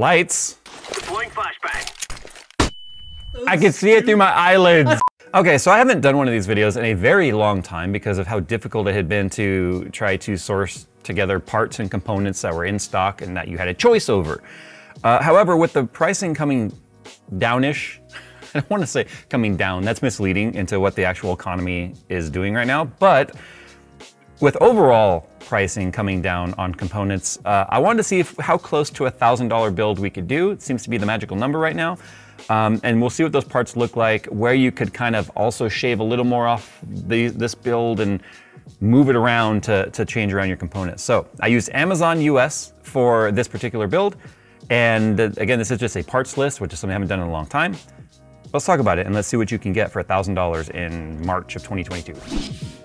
Lights. Deploying flashbang. I can see it through my eyelids. Okay, so I haven't done one of these videos in a very long time because of how difficult it had been to try to source together parts and components that were in stock and that you had a choice over. Uh, however, with the pricing coming downish, I don't want to say coming down, that's misleading into what the actual economy is doing right now, but with overall pricing coming down on components, uh, I wanted to see if, how close to a $1,000 build we could do. It seems to be the magical number right now. Um, and we'll see what those parts look like, where you could kind of also shave a little more off the, this build and move it around to, to change around your components. So I used Amazon US for this particular build. And uh, again, this is just a parts list, which is something I haven't done in a long time. Let's talk about it and let's see what you can get for $1,000 in March of 2022.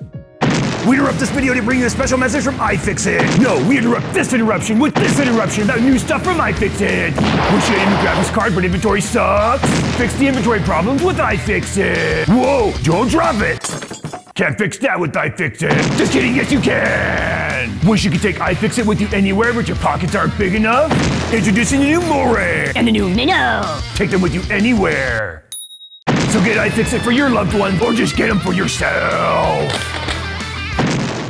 We interrupt this video to bring you a special message from iFixit. No, we interrupt this interruption with this interruption about new stuff from iFixit. Wish you had a new graphics card, but inventory sucks? Fix the inventory problems with iFixit. Whoa, don't drop it. Can't fix that with iFixit. Just kidding, yes you can. Wish you could take iFixit with you anywhere, but your pockets aren't big enough? Introducing the new Moray. And the new Minnow. Take them with you anywhere. So get iFixit for your loved one, or just get them for yourself.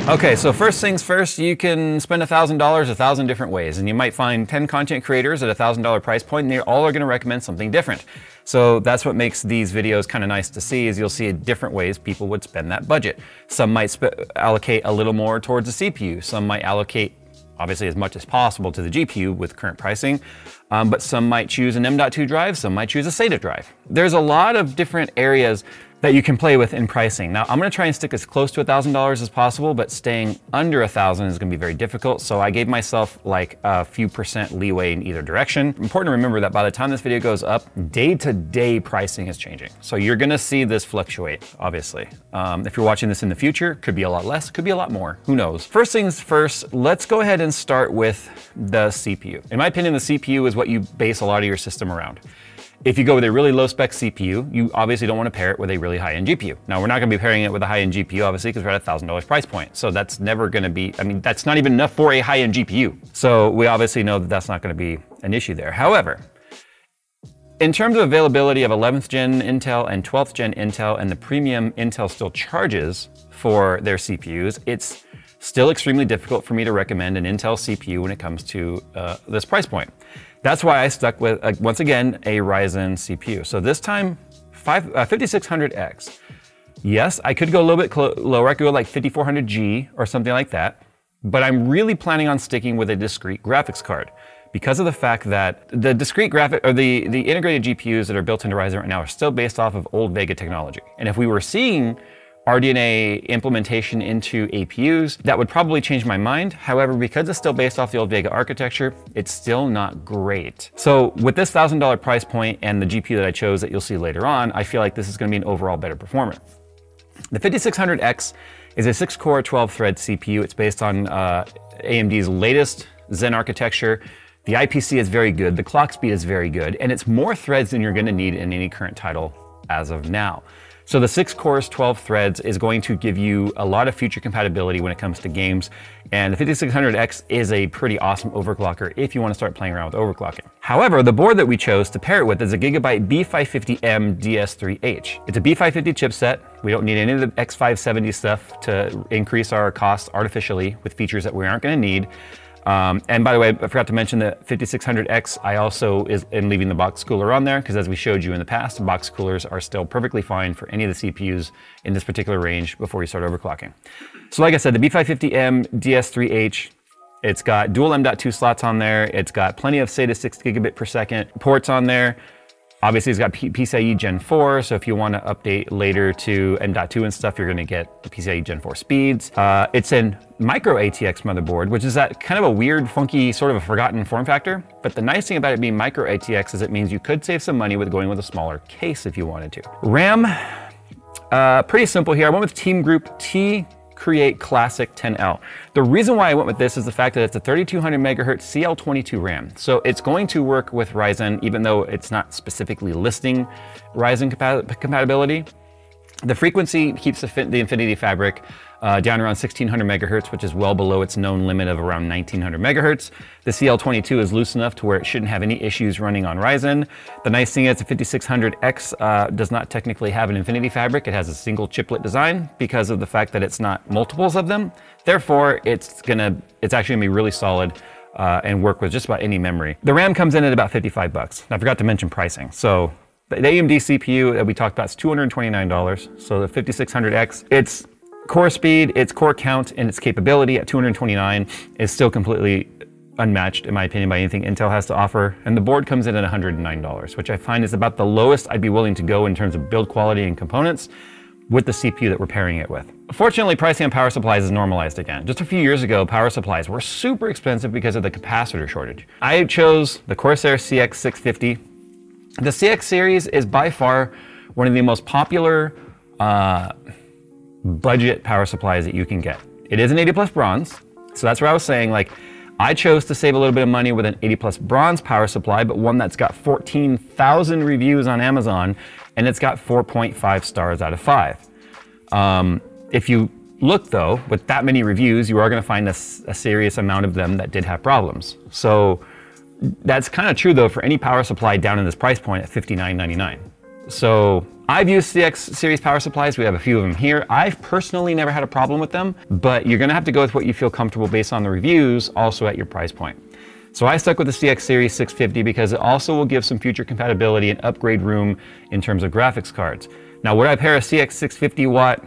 Okay, so first things first, you can spend $1,000 a thousand different ways, and you might find 10 content creators at a $1,000 price point, and they all are gonna recommend something different. So that's what makes these videos kind of nice to see, is you'll see different ways people would spend that budget. Some might allocate a little more towards the CPU, some might allocate obviously as much as possible to the GPU with current pricing, um, but some might choose an M.2 drive, some might choose a SATA drive. There's a lot of different areas that you can play with in pricing. Now, I'm gonna try and stick as close to $1,000 as possible, but staying under 1,000 is gonna be very difficult. So I gave myself like a few percent leeway in either direction. Important to remember that by the time this video goes up, day to day pricing is changing. So you're gonna see this fluctuate, obviously. Um, if you're watching this in the future, could be a lot less, could be a lot more, who knows. First things first, let's go ahead and start with the CPU. In my opinion, the CPU is what you base a lot of your system around. If you go with a really low spec CPU, you obviously don't want to pair it with a really high end GPU. Now we're not going to be pairing it with a high end GPU, obviously, because we're at a thousand dollars price point. So that's never going to be, I mean, that's not even enough for a high end GPU. So we obviously know that that's not going to be an issue there. However, in terms of availability of 11th gen Intel and 12th gen Intel and the premium Intel still charges for their CPUs, it's still extremely difficult for me to recommend an Intel CPU when it comes to uh, this price point. That's why I stuck with, uh, once again, a Ryzen CPU. So this time, five, uh, 5600X. Yes, I could go a little bit lower. I could go like 5400G or something like that. But I'm really planning on sticking with a discrete graphics card because of the fact that the discrete graphic or the, the integrated GPUs that are built into Ryzen right now are still based off of old Vega technology. And if we were seeing RDNA implementation into APUs. That would probably change my mind. However, because it's still based off the old Vega architecture, it's still not great. So with this $1,000 price point and the GPU that I chose that you'll see later on, I feel like this is gonna be an overall better performer. The 5600X is a six core, 12 thread CPU. It's based on uh, AMD's latest Zen architecture. The IPC is very good, the clock speed is very good, and it's more threads than you're gonna need in any current title as of now. So the six cores, 12 threads is going to give you a lot of future compatibility when it comes to games. And the 5600X is a pretty awesome overclocker if you want to start playing around with overclocking. However, the board that we chose to pair it with is a Gigabyte B550M DS3H. It's a B550 chipset. We don't need any of the X570 stuff to increase our costs artificially with features that we aren't going to need. Um, and by the way, I forgot to mention the 5600X, I also is in leaving the box cooler on there because as we showed you in the past, box coolers are still perfectly fine for any of the CPUs in this particular range before you start overclocking. So like I said, the B550M DS3H, it's got dual M.2 slots on there. It's got plenty of SATA 6 gigabit per second ports on there. Obviously, it's got P PCIe Gen 4, so if you want to update later to M.2 and stuff, you're going to get the PCIe Gen 4 speeds. Uh, it's in micro ATX motherboard, which is that kind of a weird, funky, sort of a forgotten form factor. But the nice thing about it being micro ATX is it means you could save some money with going with a smaller case if you wanted to. RAM, uh, pretty simple here. I went with Team Group T Create Classic 10L. The reason why I went with this is the fact that it's a 3200 megahertz CL22 RAM. So it's going to work with Ryzen, even though it's not specifically listing Ryzen compat compatibility. The frequency keeps the, the Infinity Fabric uh, down around 1600 megahertz, which is well below its known limit of around 1900 megahertz. The CL22 is loose enough to where it shouldn't have any issues running on Ryzen. The nice thing is the 5600X uh, does not technically have an Infinity Fabric. It has a single chiplet design because of the fact that it's not multiples of them. Therefore, it's gonna, it's actually gonna be really solid uh, and work with just about any memory. The RAM comes in at about 55 bucks. I forgot to mention pricing. So the AMD CPU that we talked about is $229. So the 5600X, it's core speed, its core count, and its capability at 229 is still completely unmatched, in my opinion, by anything Intel has to offer. And the board comes in at $109, which I find is about the lowest I'd be willing to go in terms of build quality and components with the CPU that we're pairing it with. Fortunately, pricing on power supplies is normalized again. Just a few years ago, power supplies were super expensive because of the capacitor shortage. I chose the Corsair CX650. The CX series is by far one of the most popular uh, budget power supplies that you can get. It is an 80 plus bronze, so that's where I was saying like, I chose to save a little bit of money with an 80 plus bronze power supply, but one that's got 14,000 reviews on Amazon and it's got 4.5 stars out of 5. Um, if you look though, with that many reviews, you are going to find a, a, serious amount of them that did have problems. So that's kind of true though for any power supply down in this price point at $59.99. So I've used CX series power supplies. We have a few of them here. I've personally never had a problem with them, but you're gonna have to go with what you feel comfortable based on the reviews, also at your price point. So I stuck with the CX Series 650 because it also will give some future compatibility and upgrade room in terms of graphics cards. Now, would I pair a CX 650 watt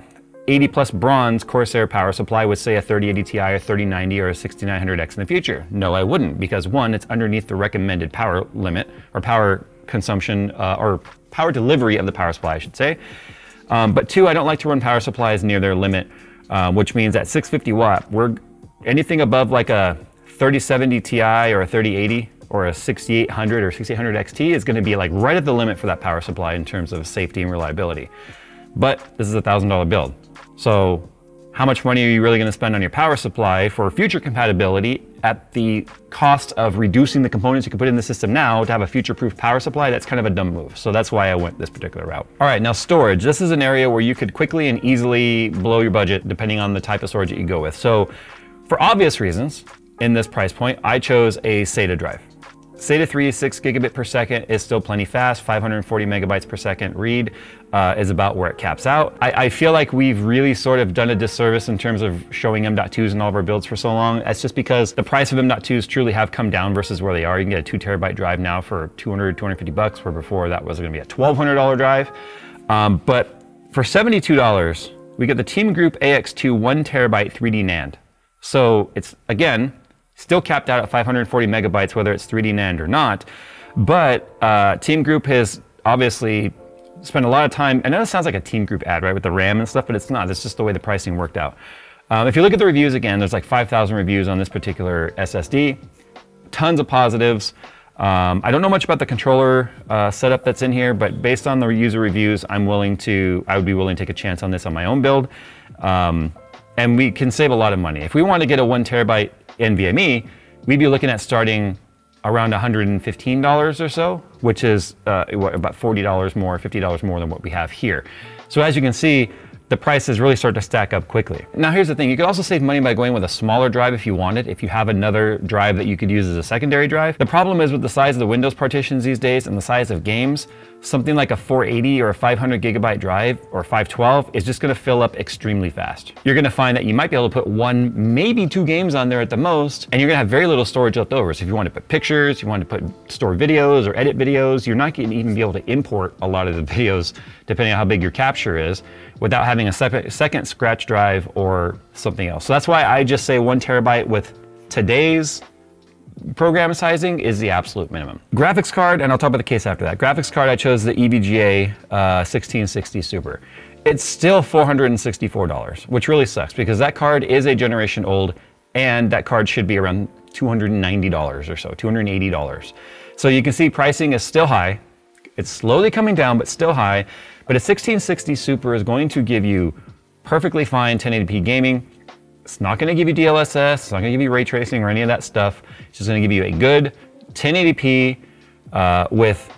80 plus bronze Corsair power supply with say a 3080 Ti or 3090 or a 6900X in the future? No, I wouldn't because one, it's underneath the recommended power limit or power consumption uh, or power delivery of the power supply, I should say. Um, but two, I don't like to run power supplies near their limit, uh, which means at 650 watt, we're anything above like a 3070 Ti or a 3080 or a 6800 or 6800 XT is going to be like right at the limit for that power supply in terms of safety and reliability. But this is a thousand dollar build. So how much money are you really going to spend on your power supply for future compatibility at the cost of reducing the components you can put in the system now to have a future-proof power supply? That's kind of a dumb move. So that's why I went this particular route. All right, now storage. This is an area where you could quickly and easily blow your budget depending on the type of storage that you go with. So for obvious reasons, in this price point, I chose a SATA drive. SATA 3 6 gigabit per second is still plenty fast. 540 megabytes per second read uh, is about where it caps out. I, I, feel like we've really sort of done a disservice in terms of showing M.2s in all of our builds for so long. That's just because the price of M.2s truly have come down versus where they are. You can get a two terabyte drive now for 200, 250 bucks, where before that was going to be a $1,200 drive. Um, but for $72, we get the Team Group AX2 one terabyte 3D NAND. So it's again still capped out at 540 megabytes, whether it's 3D NAND or not. But uh, Team Group has obviously spent a lot of time. I know it sounds like a Team Group ad, right, with the RAM and stuff, but it's not. It's just the way the pricing worked out. Um, if you look at the reviews again, there's like 5,000 reviews on this particular SSD. Tons of positives. Um, I don't know much about the controller uh, setup that's in here, but based on the user reviews, I'm willing to, I would be willing to take a chance on this on my own build. Um, and we can save a lot of money. If we want to get a one terabyte NVMe, we'd be looking at starting around $115 or so, which is uh, about $40 more, $50 more than what we have here. So as you can see, the prices really start to stack up quickly. Now here's the thing, you could also save money by going with a smaller drive if you wanted, if you have another drive that you could use as a secondary drive. The problem is with the size of the Windows partitions these days and the size of games, something like a 480 or a 500 gigabyte drive or 512 is just gonna fill up extremely fast. You're gonna find that you might be able to put one, maybe two games on there at the most, and you're gonna have very little storage left over. So if you want to put pictures, you want to put store videos or edit videos, you're not gonna even be able to import a lot of the videos depending on how big your capture is without having a second scratch drive or something else. So that's why I just say one terabyte with today's program sizing is the absolute minimum. Graphics card, and I'll talk about the case after that. Graphics card, I chose the EVGA uh, 1660 Super. It's still $464, which really sucks because that card is a generation old and that card should be around $290 or so, $280. So you can see pricing is still high. It's slowly coming down, but still high. But a 1660 Super is going to give you perfectly fine 1080p gaming. It's not going to give you DLSS, it's not to give you ray tracing or any of that stuff. It's just going to give you a good 1080p uh, with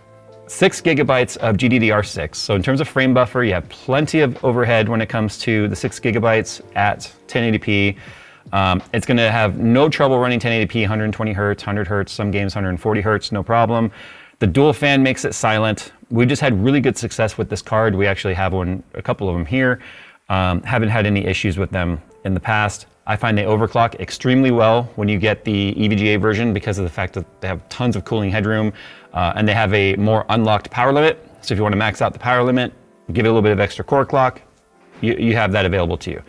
six gigabytes of GDDR6. So in terms of frame buffer, you have plenty of overhead when it comes to the six gigabytes at 1080p. Um, it's going to have no trouble running 1080p, 120 hertz, 100 hertz, some games 140 hertz, no problem. The dual fan makes it silent. We just had really good success with this card. We actually have one, a couple of them here. Um, haven't had any issues with them in the past. I find they overclock extremely well when you get the EVGA version because of the fact that they have tons of cooling headroom uh, and they have a more unlocked power limit. So if you want to max out the power limit, give it a little bit of extra core clock, you, you have that available to you.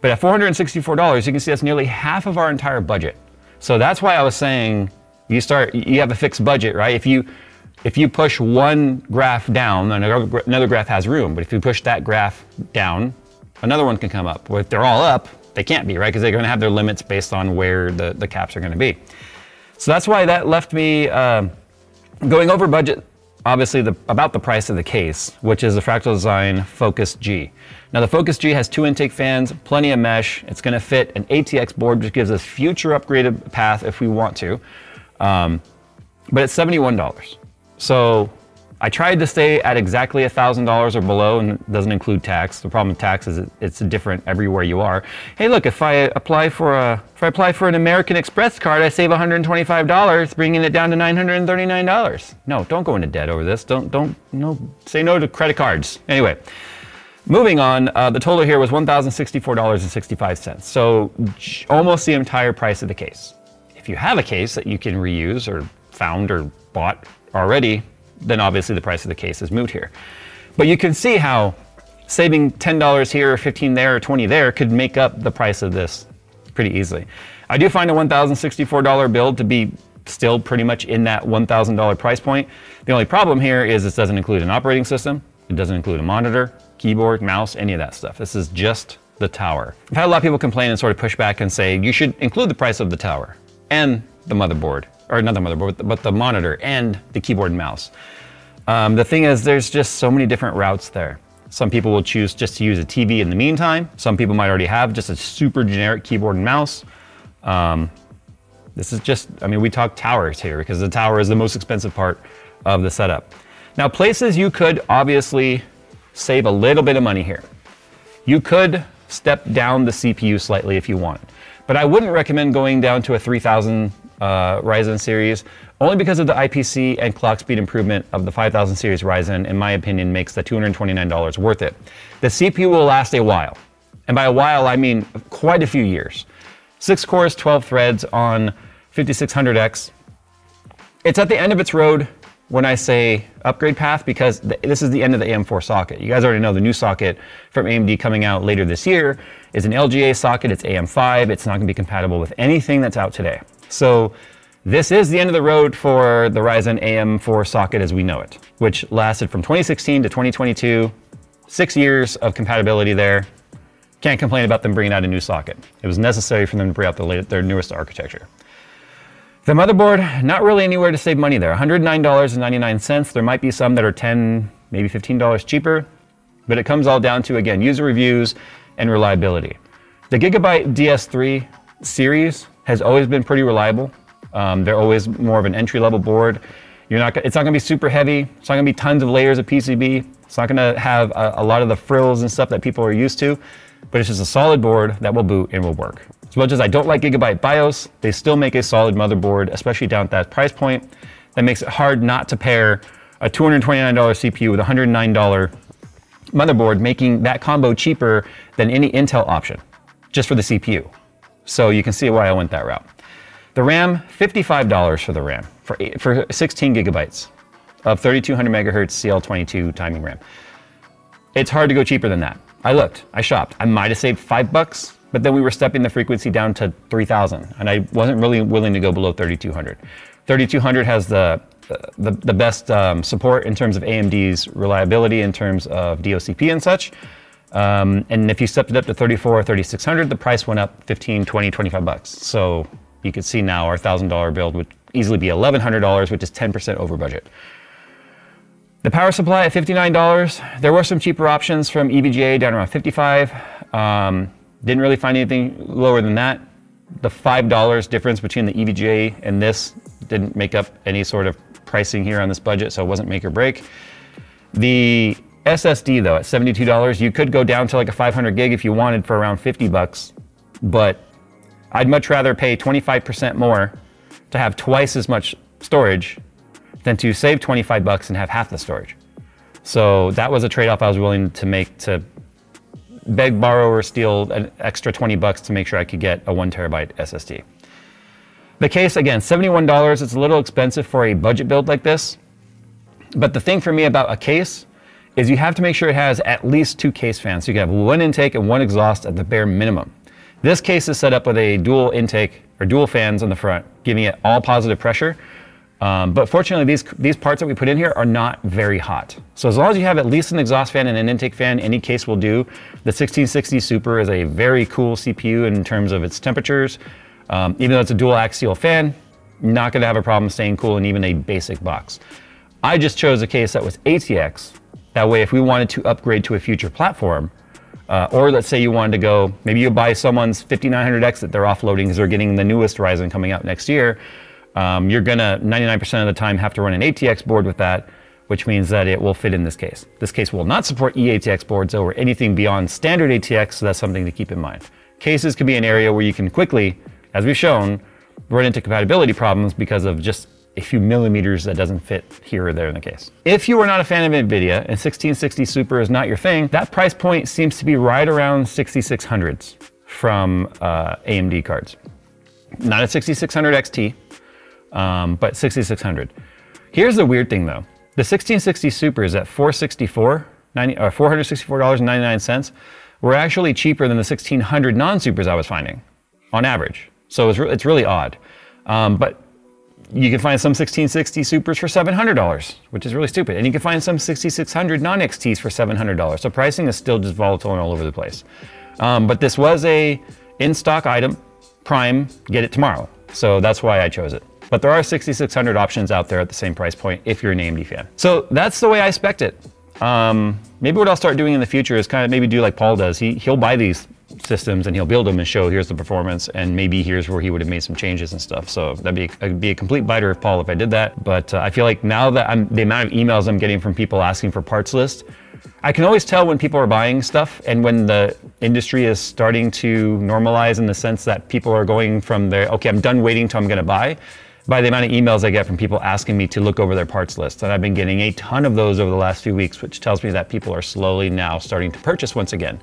But at $464, you can see that's nearly half of our entire budget. So that's why I was saying you start, you have a fixed budget, right? If you, if you push one graph down, another, another graph has room. But if you push that graph down, another one can come up. Well, if they're all up, they can't be, right? Because they're going to have their limits based on where the, the caps are going to be. So that's why that left me uh, going over budget, obviously the, about the price of the case, which is the Fractal Design Focus G. Now the Focus G has two intake fans, plenty of mesh. It's going to fit an ATX board, which gives us future upgraded path if we want to. Um, but it's $71. So I tried to stay at exactly $1,000 or below and it doesn't include tax. The problem with tax is it's different everywhere you are. Hey, look, if I apply for a if I apply for an American Express card, I save $125, bringing it down to $939. No, don't go into debt over this. Don't don't no say no to credit cards. Anyway, moving on, uh, the total here was $1,064.65. So almost the entire price of the case. If you have a case that you can reuse or found or bought already, then obviously the price of the case is moot here. But you can see how saving $10 here, 15 there, or 20 there could make up the price of this pretty easily. I do find a $1,064 build to be still pretty much in that $1,000 price point. The only problem here is this doesn't include an operating system. It doesn't include a monitor, keyboard, mouse, any of that stuff. This is just the tower. I've had a lot of people complain and sort of push back and say you should include the price of the tower and the motherboard or not the motherboard, but the monitor and the keyboard and mouse. Um, the thing is, there's just so many different routes there. Some people will choose just to use a TV in the meantime. Some people might already have just a super generic keyboard and mouse. Um, this is just, I mean, we talk towers here because the tower is the most expensive part of the setup. Now, places you could obviously save a little bit of money here. You could step down the CPU slightly if you want, but I wouldn't recommend going down to a 3000 uh, Ryzen series, only because of the IPC and clock speed improvement of the 5000 series Ryzen, in my opinion, makes the $229 worth it. The CPU will last a while, and by a while I mean quite a few years. Six cores, 12 threads on 5600X. It's at the end of its road when I say upgrade path because th this is the end of the AM4 socket. You guys already know the new socket from AMD coming out later this year is an LGA socket. It's AM5. It's not going to be compatible with anything that's out today. So this is the end of the road for the Ryzen AM4 socket as we know it, which lasted from 2016 to 2022, six years of compatibility there. Can't complain about them bringing out a new socket. It was necessary for them to bring out the latest, their newest architecture. The motherboard, not really anywhere to save money there. $109.99. There might be some that are 10, maybe $15 cheaper, but it comes all down to, again, user reviews and reliability. The Gigabyte DS3 series has always been pretty reliable. Um, they're always more of an entry-level board. You're not, it's not gonna be super heavy. It's not gonna be tons of layers of PCB. It's not gonna have a, a lot of the frills and stuff that people are used to, but it's just a solid board that will boot and will work. As much as I don't like Gigabyte BIOS, they still make a solid motherboard, especially down at that price point. That makes it hard not to pair a $229 CPU with a $109 motherboard, making that combo cheaper than any Intel option, just for the CPU. So you can see why I went that route. The RAM, $55 for the RAM, for, eight, for 16 gigabytes of 3200 megahertz CL22 timing RAM. It's hard to go cheaper than that. I looked, I shopped. I might have saved five bucks, but then we were stepping the frequency down to 3000 and I wasn't really willing to go below 3200. 3200 has the, the, the best um, support in terms of AMD's reliability in terms of DOCP and such. Um, and if you stepped it up to 34 or 3600, the price went up 15, 20, 25 bucks. So you can see now our $1,000 build would easily be $1,100, which is 10% over budget. The power supply at $59. There were some cheaper options from EVGA down around 55. Um, didn't really find anything lower than that. The $5 difference between the EVGA and this didn't make up any sort of pricing here on this budget, so it wasn't make or break. The SSD though, at $72, you could go down to like a 500 gig if you wanted for around 50 bucks, but I'd much rather pay 25% more to have twice as much storage than to save 25 bucks and have half the storage. So that was a trade-off I was willing to make to beg, borrow, or steal an extra 20 bucks to make sure I could get a one terabyte SSD. The case, again, $71. It's a little expensive for a budget build like this. But the thing for me about a case is you have to make sure it has at least two case fans. So you can have one intake and one exhaust at the bare minimum. This case is set up with a dual intake or dual fans on the front, giving it all positive pressure. Um, but fortunately, these, these parts that we put in here are not very hot. So as long as you have at least an exhaust fan and an intake fan, any case will do. The 1660 Super is a very cool CPU in terms of its temperatures. Um, even though it's a dual axial fan, not gonna have a problem staying cool in even a basic box. I just chose a case that was ATX. That way, if we wanted to upgrade to a future platform, uh, or let's say you wanted to go, maybe you buy someone's 5900X that they're offloading because they're getting the newest Ryzen coming out next year. Um, you're gonna 99% of the time have to run an ATX board with that, which means that it will fit in this case. This case will not support eATX boards or anything beyond standard ATX, so that's something to keep in mind. Cases can be an area where you can quickly, as we've shown, run into compatibility problems because of just a few millimeters that doesn't fit here or there in the case. If you are not a fan of NVIDIA and 1660 Super is not your thing, that price point seems to be right around 6600s from uh, AMD cards. Not a 6600 XT, um, but 6600. Here's the weird thing though. The 1660 Super is at 464, 90, uh, $464.99. Were actually cheaper than the 1600 non-supers I was finding on average. So it's, re it's really odd. Um, but you can find some 1660 Supers for $700, which is really stupid. And you can find some 6600 non-XTs for $700. So pricing is still just volatile and all over the place. Um, but this was a in-stock item, Prime, get it tomorrow. So that's why I chose it. But there are 6600 options out there at the same price point if you're an AMD fan. So that's the way I spec it. Um, maybe what I'll start doing in the future is kind of maybe do like Paul does. He, he'll buy these systems and he'll build them and show here's the performance and maybe here's where he would have made some changes and stuff. So that'd be, it'd be a complete biter of Paul if I did that. But uh, I feel like now that I'm, the amount of emails I'm getting from people asking for parts list, I can always tell when people are buying stuff and when the industry is starting to normalize in the sense that people are going from their, okay, I'm done waiting till I'm gonna buy, by the amount of emails I get from people asking me to look over their parts list. And I've been getting a ton of those over the last few weeks, which tells me that people are slowly now starting to purchase once again.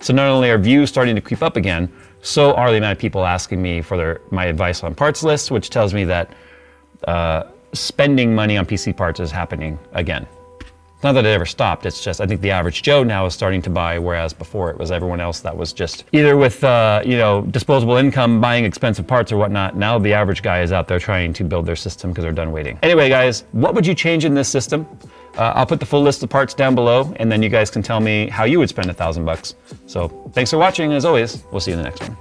So not only are views starting to creep up again, so are the amount of people asking me for their, my advice on parts lists, which tells me that uh, spending money on PC parts is happening again. Not that it ever stopped, it's just I think the average Joe now is starting to buy, whereas before it was everyone else that was just either with uh, you know disposable income buying expensive parts or whatnot. Now the average guy is out there trying to build their system because they're done waiting. Anyway, guys, what would you change in this system? Uh, I'll put the full list of parts down below, and then you guys can tell me how you would spend a thousand bucks. So thanks for watching. As always, we'll see you in the next one.